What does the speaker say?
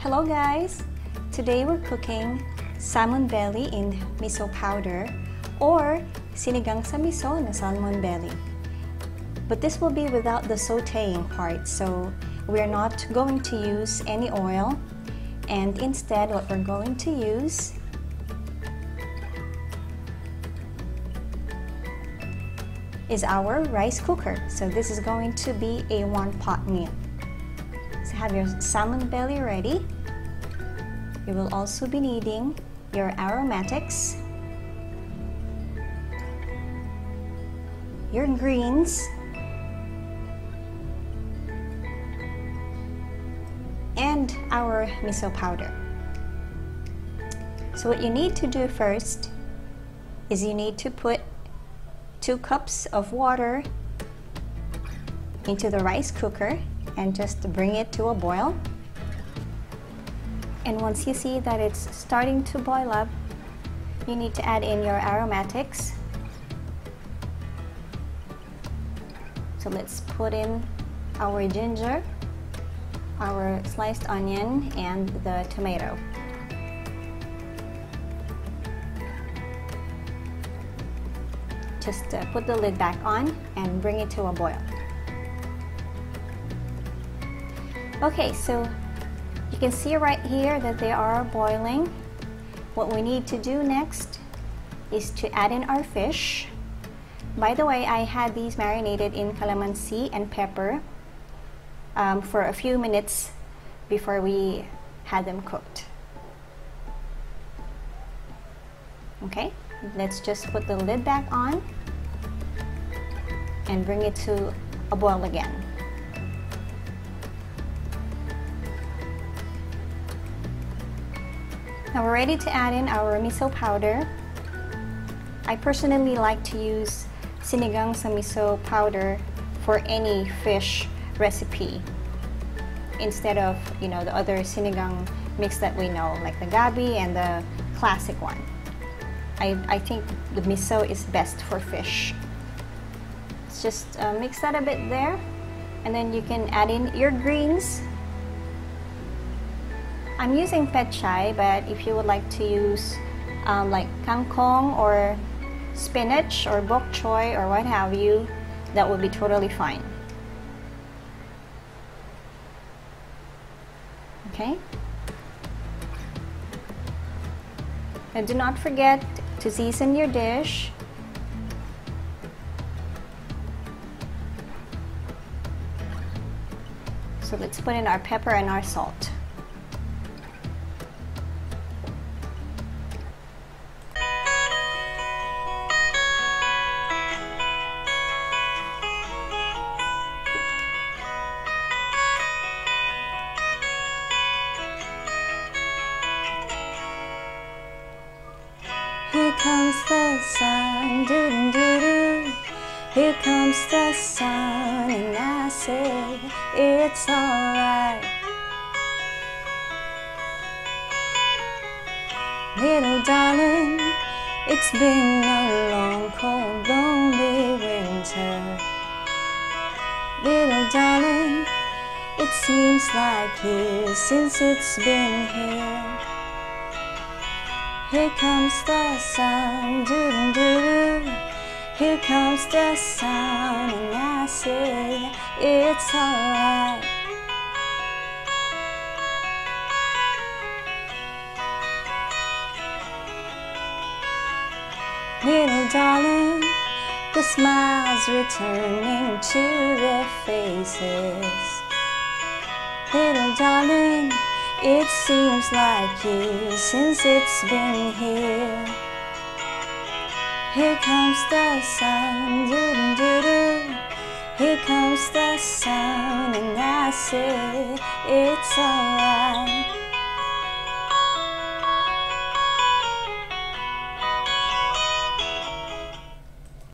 Hello guys! Today we're cooking salmon belly in miso powder or sinigang sa miso na salmon belly. But this will be without the sauteing part, so we're not going to use any oil and instead what we're going to use is our rice cooker. So this is going to be a one pot meal have your salmon belly ready. You will also be needing your aromatics, your greens, and our miso powder. So what you need to do first is you need to put two cups of water into the rice cooker and just bring it to a boil. And once you see that it's starting to boil up, you need to add in your aromatics. So let's put in our ginger, our sliced onion, and the tomato. Just uh, put the lid back on and bring it to a boil. Okay, so you can see right here that they are boiling. What we need to do next is to add in our fish. By the way, I had these marinated in calamansi and pepper um, for a few minutes before we had them cooked. Okay, let's just put the lid back on and bring it to a boil again. Now we're ready to add in our miso powder. I personally like to use sinigang sa miso powder for any fish recipe instead of, you know, the other sinigang mix that we know, like the gabi and the classic one. I, I think the miso is best for fish. Let's just uh, mix that a bit there. And then you can add in your greens I'm using pechay, but if you would like to use um, like kangkong or spinach or bok choy or what have you, that would be totally fine. Okay? And do not forget to season your dish. So let's put in our pepper and our salt. Comes the sun, doo doo doo doo. Here comes the sun, and I say it's alright. Little darling, it's been a long, cold, lonely winter. Little darling, it seems like years since it's been here. Here comes the sun, doo doo doo. Here comes the sun, and I say it's alright. Little darling, the smiles returning to their faces. Little darling. It seems like years since it's been here. Here comes the sun, doo doo doo doo. Here comes the sun, and I say it's alright.